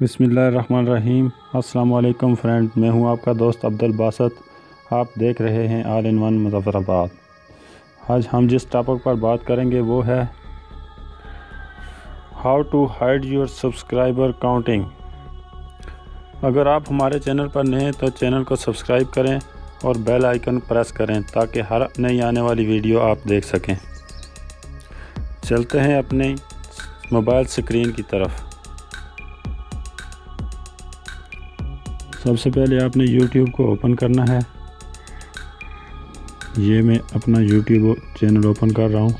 बिसमीम अल्लाम फ्रेंड, मैं हूँ आपका दोस्त अब्दुल बासत। आप देख रहे हैं आल इन वन मुजफ़राबाद आज हम जिस टॉपिक पर बात करेंगे वो है how to hide your subscriber counting अगर आप हमारे चैनल पर नए हैं तो चैनल को सब्सक्राइब करें और बेल आइकन प्रेस करें ताकि हर नई आने वाली वीडियो आप देख सकें। चलते हैं अपने मोबाइल स्क्रीन की तरफ़। सबसे पहले आपने YouTube को ओपन करना है। ये मैं अपना YouTube चैनल ओपन कर रहा हूँ।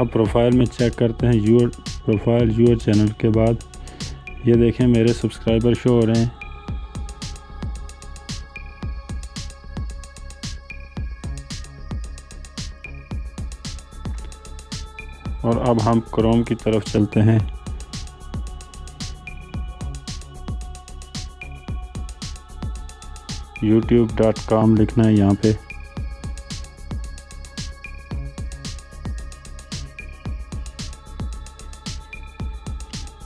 अब प्रोफ़ाइल में चेक करते हैं यूर प्रोफ़ाइल यूर चैनल के बाद। ये देखें मेरे सब्सक्राइबर शो हो रहे हैं। और अब हम क्रोम की तरफ़ चलते हैं। Youtube.com लिखना है यहाँ पे।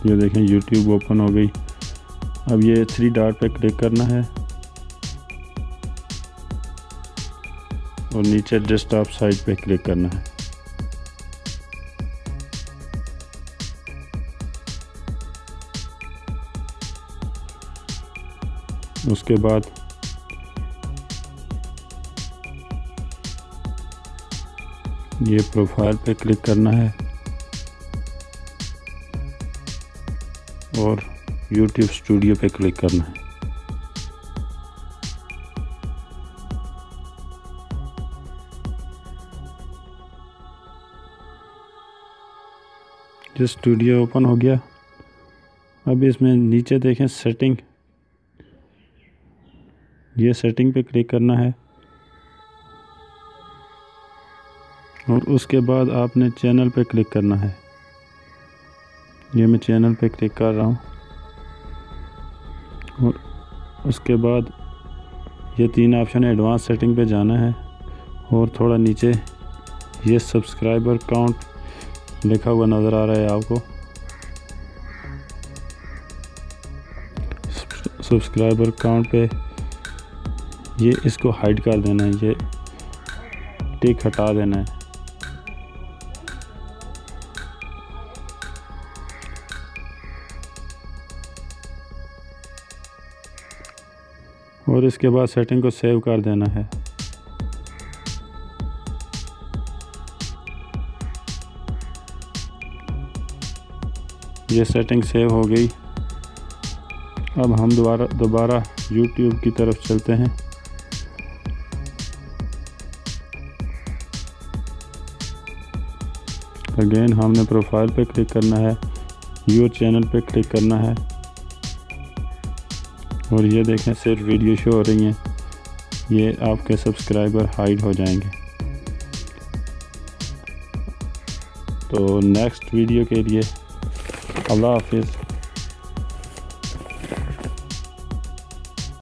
ये देखें, YouTube ओपन हो गई। अब ये थ्री डॉट पे क्लिक करना है। और नीचे डेस्कटॉप साइट पे क्लिक करना है। उसके बाद ये प्रोफ़ाइल पे क्लिक करना है। और YouTube स्टूडियो पे क्लिक करना है। जो स्टूडियो ओपन हो गया। अब इसमें नीचे देखें सेटिंग ये सेटिंग पे क्लिक करना है। और उसके बाद आपने चैनल पे क्लिक करना है। ये मैं चैनल पे क्लिक कर रहा हूँ। और उसके बाद ये तीन ऑप्शन एडवांस सेटिंग पे जाना है। और थोड़ा नीचे ये सब्सक्राइबर काउंट लिखा हुआ नज़र आ रहा है आपको। सब्सक्राइबर काउंट पे ये इसको हाइड कर देना है, ये टिक हटा देना है। और इसके बाद सेटिंग को सेव कर देना है। ये सेटिंग सेव हो गई। अब हम दोबारा दोबारा यूट्यूब की तरफ़ चलते हैं। अगेन हमने प्रोफ़ाइल पे क्लिक करना है योर चैनल पे क्लिक करना है। और ये देखें, सिर्फ़ वीडियो शो हो रही हैं। ये आपके सब्सक्राइबर हाइड हो जाएँगे। तो नेक्स्ट वीडियो के लिए, अल्लाह हाफिज़।